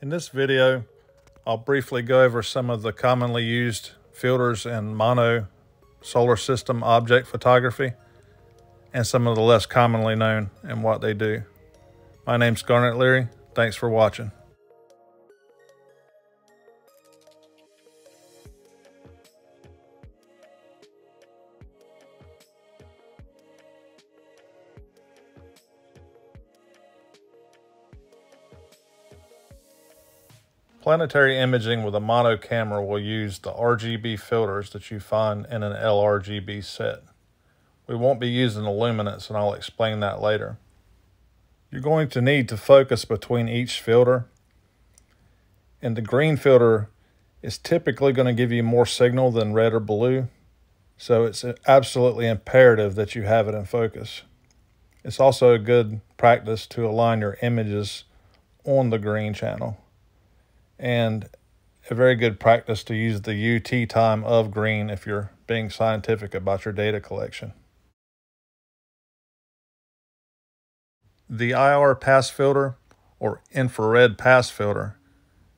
In this video, I'll briefly go over some of the commonly used filters in mono solar system object photography and some of the less commonly known and what they do. My name's Garnett Leary. Thanks for watching. Planetary imaging with a mono camera will use the RGB filters that you find in an LRGB set. We won't be using the luminance and I'll explain that later. You're going to need to focus between each filter. And the green filter is typically going to give you more signal than red or blue. So it's absolutely imperative that you have it in focus. It's also a good practice to align your images on the green channel and a very good practice to use the UT time of green if you're being scientific about your data collection. The IR pass filter or infrared pass filter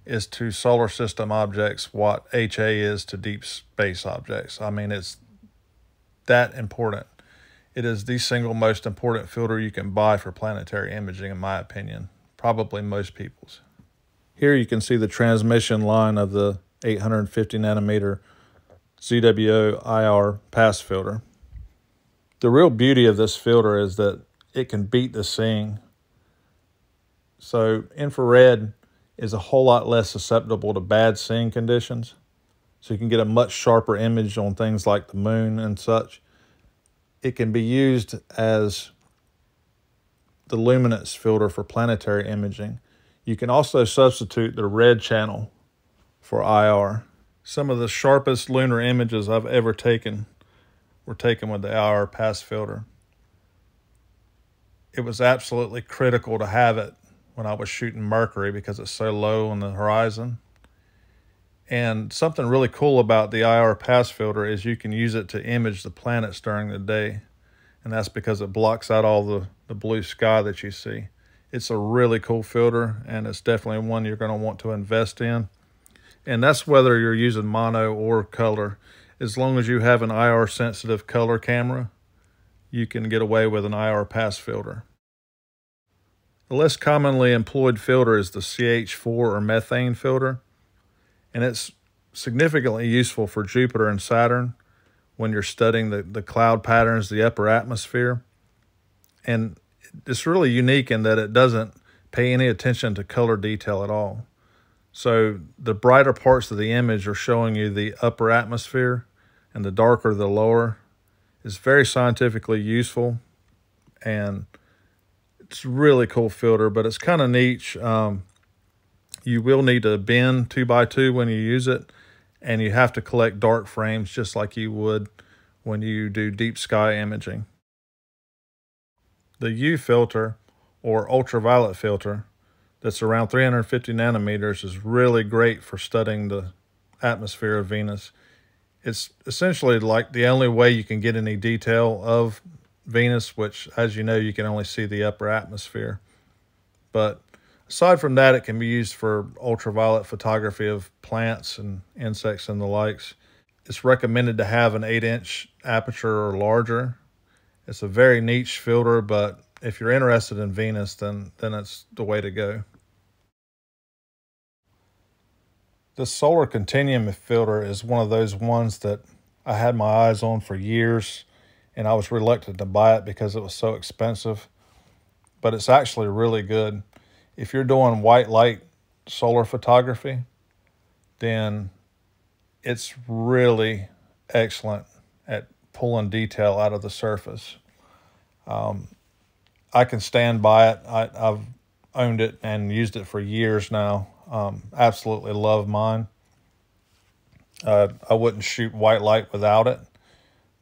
is to solar system objects what HA is to deep space objects. I mean, it's that important. It is the single most important filter you can buy for planetary imaging, in my opinion, probably most people's. Here you can see the transmission line of the 850 nanometer ZWO IR pass filter. The real beauty of this filter is that it can beat the seeing. So infrared is a whole lot less susceptible to bad seeing conditions. So you can get a much sharper image on things like the moon and such. It can be used as the luminance filter for planetary imaging. You can also substitute the red channel for IR. Some of the sharpest lunar images I've ever taken were taken with the IR pass filter. It was absolutely critical to have it when I was shooting Mercury because it's so low on the horizon. And something really cool about the IR pass filter is you can use it to image the planets during the day. And that's because it blocks out all the, the blue sky that you see. It's a really cool filter and it's definitely one you're going to want to invest in. And that's whether you're using mono or color. As long as you have an IR sensitive color camera, you can get away with an IR pass filter. The less commonly employed filter is the CH4 or methane filter, and it's significantly useful for Jupiter and Saturn when you're studying the, the cloud patterns, the upper atmosphere. And it's really unique in that it doesn't pay any attention to color detail at all. So the brighter parts of the image are showing you the upper atmosphere and the darker the lower. It's very scientifically useful and it's really cool filter, but it's kind of niche. Um, you will need to bin two by two when you use it and you have to collect dark frames just like you would when you do deep sky imaging. The U filter or ultraviolet filter that's around 350 nanometers is really great for studying the atmosphere of Venus. It's essentially like the only way you can get any detail of Venus, which, as you know, you can only see the upper atmosphere. But aside from that, it can be used for ultraviolet photography of plants and insects and the likes. It's recommended to have an 8 inch aperture or larger it's a very niche filter, but if you're interested in Venus, then, then it's the way to go. The solar continuum filter is one of those ones that I had my eyes on for years and I was reluctant to buy it because it was so expensive. But it's actually really good. If you're doing white light solar photography, then it's really excellent at pulling detail out of the surface. Um, I can stand by it. I, have owned it and used it for years now. Um, absolutely love mine. Uh, I wouldn't shoot white light without it,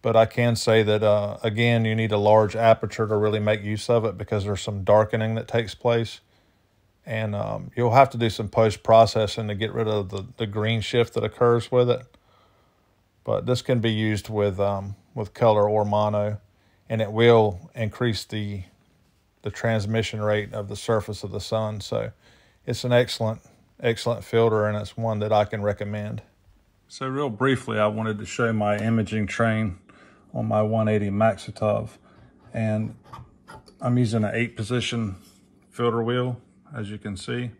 but I can say that, uh, again, you need a large aperture to really make use of it because there's some darkening that takes place. And um, you'll have to do some post-processing to get rid of the, the green shift that occurs with it. But this can be used with, um, with color or mono and it will increase the the transmission rate of the surface of the sun. So it's an excellent excellent filter and it's one that I can recommend. So real briefly, I wanted to show my imaging train on my 180 Maksutov. And I'm using an eight position filter wheel, as you can see,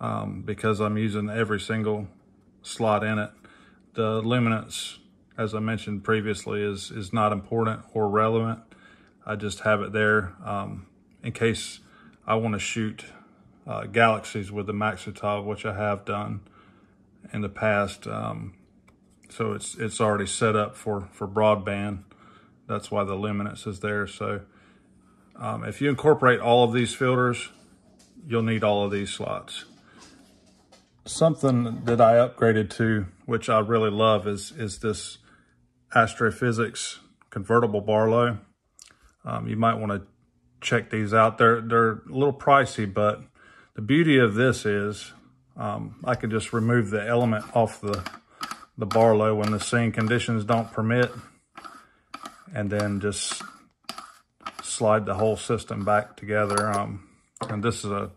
um, because I'm using every single slot in it. The luminance, as I mentioned previously, is, is not important or relevant. I just have it there um, in case I want to shoot uh, galaxies with the Maksutov, which I have done in the past. Um, so it's it's already set up for, for broadband. That's why the luminance is there. So um, if you incorporate all of these filters, you'll need all of these slots. Something that I upgraded to, which I really love, is, is this Astrophysics convertible Barlow. Um, you might want to check these out. They're, they're a little pricey, but the beauty of this is um, I can just remove the element off the, the Barlow when the seeing conditions don't permit and then just slide the whole system back together. Um, and this is a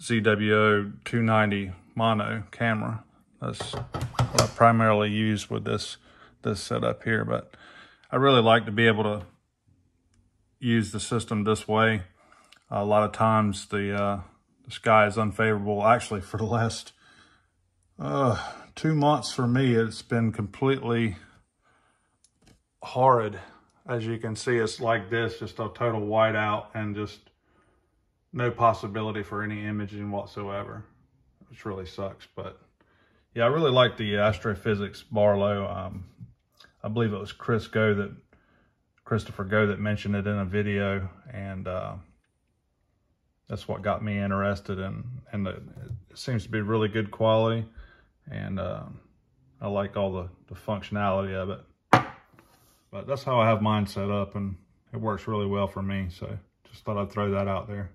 ZWO 290 mono camera. That's what I primarily use with this, this setup here. But I really like to be able to use the system this way. a lot of times the, uh, the sky is unfavorable. Actually, for the last uh, two months for me, it's been completely horrid. As you can see, it's like this, just a total whiteout and just no possibility for any imaging whatsoever, which really sucks. But yeah, I really like the Astrophysics Barlow. Um, I believe it was Chris Go that, Christopher Go that mentioned it in a video. And uh, that's what got me interested in, and it, seems to be really good quality. And uh, I like all the, the functionality of it. But that's how I have mine set up and it works really well for me. So just thought I'd throw that out there.